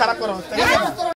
খারাপ করা হচ্ছে